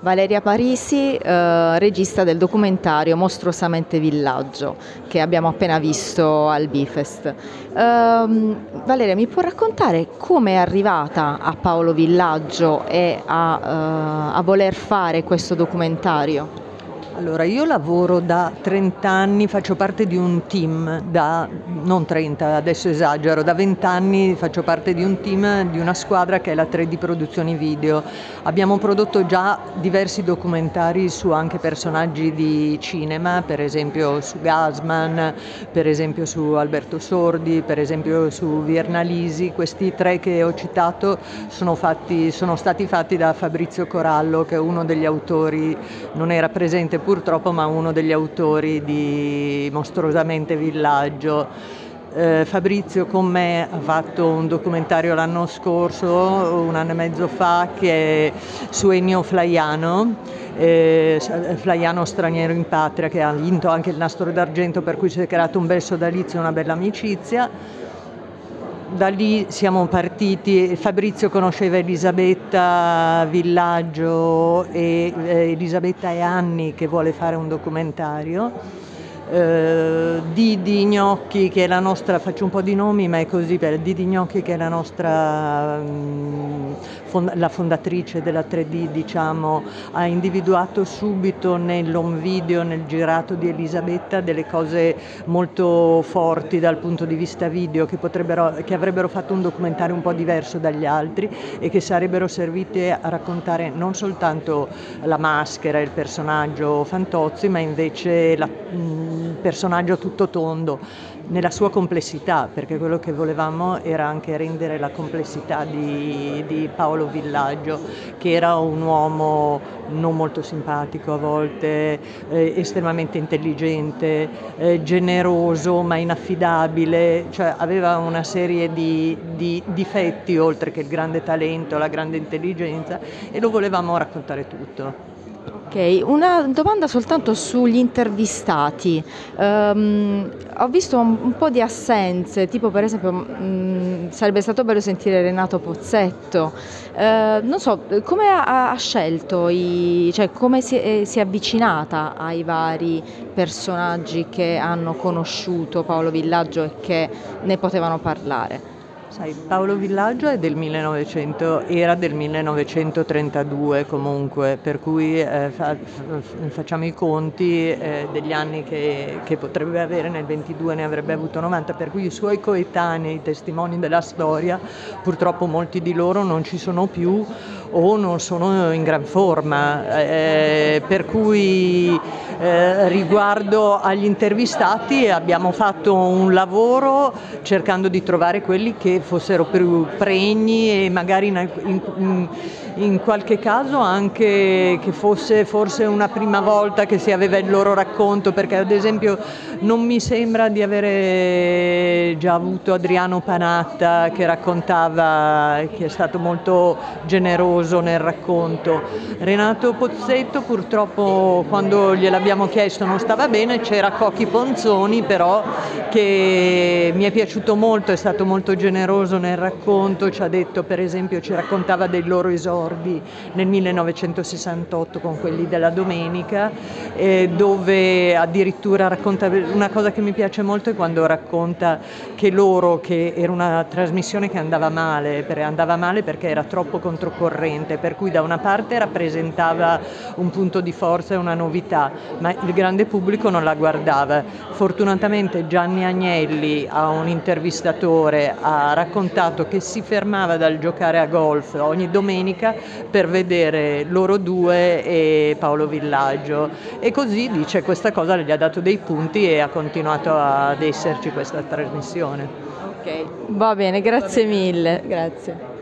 Valeria Parisi, eh, regista del documentario Mostruosamente Villaggio, che abbiamo appena visto al Bifest. Eh, Valeria, mi può raccontare come è arrivata a Paolo Villaggio e a, eh, a voler fare questo documentario? Allora, io lavoro da 30 anni, faccio parte di un team, da, non 30, adesso esagero, da 20 anni faccio parte di un team, di una squadra che è la 3D Produzioni Video. Abbiamo prodotto già diversi documentari su anche personaggi di cinema, per esempio su Gasman, per esempio su Alberto Sordi, per esempio su Viernalisi. Questi tre che ho citato sono, fatti, sono stati fatti da Fabrizio Corallo, che è uno degli autori, non era presente purtroppo, ma uno degli autori di Mostruosamente Villaggio. Eh, Fabrizio con me ha fatto un documentario l'anno scorso, un anno e mezzo fa, che è su Ennio Flaiano, eh, Flaiano straniero in patria, che ha vinto anche il nastro d'argento, per cui si è creato un bel sodalizio e una bella amicizia. Da lì siamo partiti, Fabrizio conosceva Elisabetta Villaggio e eh, Elisabetta è anni che vuole fare un documentario eh, Didi Gnocchi che è la nostra, faccio un po' di nomi ma è così, per Didi Gnocchi che è la nostra, mm, la fondatrice della 3D diciamo, ha individuato subito nell'home video, nel girato di Elisabetta delle cose molto forti dal punto di vista video che, che avrebbero fatto un documentario un po' diverso dagli altri e che sarebbero servite a raccontare non soltanto la maschera, il personaggio Fantozzi ma invece la, mm, personaggio tutto tondo nella sua complessità, perché quello che volevamo era anche rendere la complessità di, di Paolo Villaggio, che era un uomo non molto simpatico a volte, eh, estremamente intelligente, eh, generoso ma inaffidabile, cioè aveva una serie di, di difetti oltre che il grande talento, la grande intelligenza e lo volevamo raccontare tutto. Una domanda soltanto sugli intervistati. Um, ho visto un, un, po' di assenze, tipo per esempio um, sarebbe stato bello sentire Renato Pozzetto. Uh, non so, come ha, ha scelto, i, cioè come si è, si è avvicinata ai vari personaggi che hanno conosciuto Paolo Villaggio e che ne potevano parlare? Sai, Paolo Villaggio del 1900, era del 1932 comunque, per cui eh, fa, facciamo i conti eh, degli anni che, che, potrebbe avere, nel 22 ne avrebbe avuto 90, per cui i suoi coetanei, i testimoni della storia, purtroppo molti di loro non ci sono più o non sono in gran forma, eh, per cui eh, riguardo agli intervistati abbiamo fatto un lavoro cercando di trovare quelli che fossero più pregni e magari in, in, in qualche caso anche che fosse forse una prima volta che si aveva il loro racconto, perché ad esempio non mi sembra di avere già avuto Adriano Panatta che raccontava, che è stato molto generoso nel racconto. Renato Pozzetto purtroppo quando gliel'abbiamo chiesto non stava bene, c'era Cocchi Ponzoni però che mi è piaciuto molto, è stato molto generoso nel racconto, ci ha detto per esempio, ci raccontava dei loro esordi nel 1968 con quelli della Domenica, eh, dove addirittura racconta, una cosa che mi piace molto è quando racconta che loro, che era una trasmissione che andava male, andava male perché era troppo controcorrente, per cui da una parte rappresentava un punto di forza e una novità, ma il grande pubblico non la guardava. Fortunatamente Gianni Agnelli a un intervistatore ha raccontato che si fermava dal giocare a golf ogni domenica per vedere loro due e Paolo Villaggio e così dice questa cosa gli ha dato dei punti e ha continuato ad esserci questa trasmissione. Ok, va bene, grazie mille. Grazie.